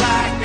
black.